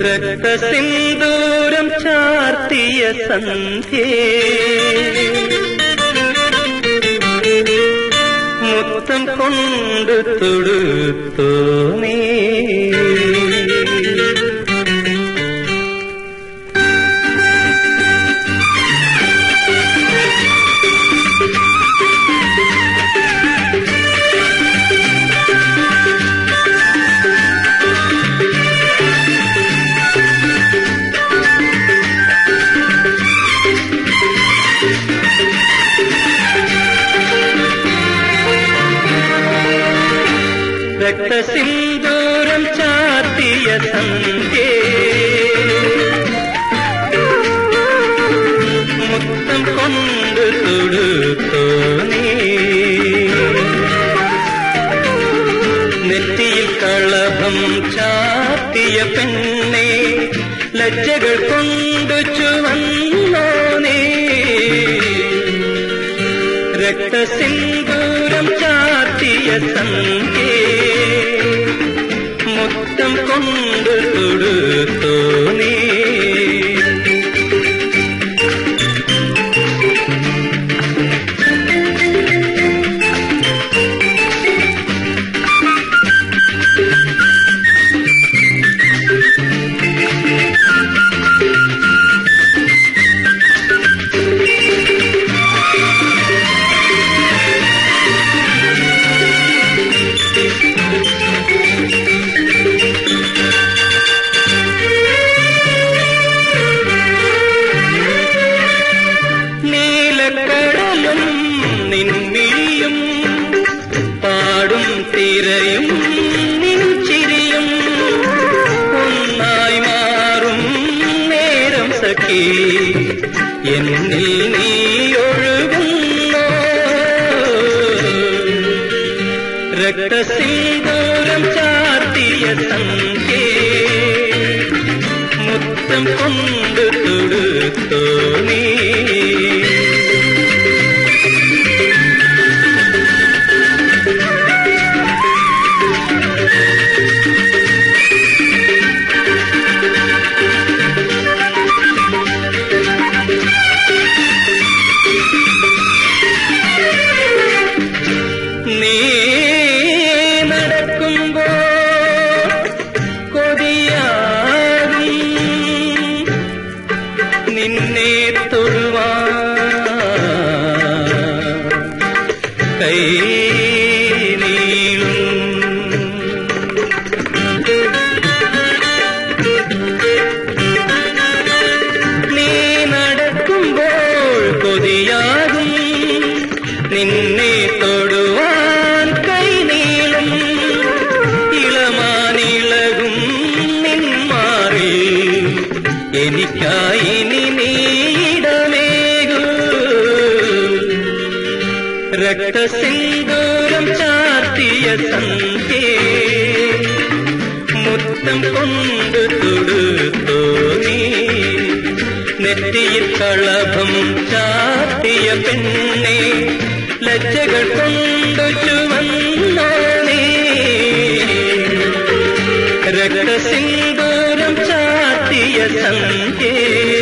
രക്തസിന്ദൂരം ചാർത്തിയ സന്ധ്യേ. മുത്തം കൊണ്ട് തൊടുത്തോനേ രക്തസിന്ദൂരം ചാത്തിയ സന്ധ്യേ മുത്തം കൊണ്ട് തൊടുത്തോനേ നെറ്റിയിൽ കളഭം ചാത്തിയ പെണ്ണെ ലജ്ജകൾ കൊണ്ടു ചുവന്നോനേ രക്തസിന്ദൂരം ചാത്തിയ സന്ധ്യേ മുത്തം എന്നിൽ നീ ഒഴുകുന്നോ. രക്തസിന്ദൂരം ചാർത്തിയ സന്ധ്യേ മുത്തം കൊണ്ട് തൊടുത്തോനീ നിന്നെ എനിക്കായി നീടമേകൂ രക്തസിന്ദൂരം ചാർത്തിയ സന്ധ്യേ മുത്തം കൊണ്ട് തൊടുത്തോനീ നെറ്റിയിൽ കളഭം ചാർത്തിയ പെണ്ണെ. ലജ്ജകൾ കൊണ്ട് ஜயம் கே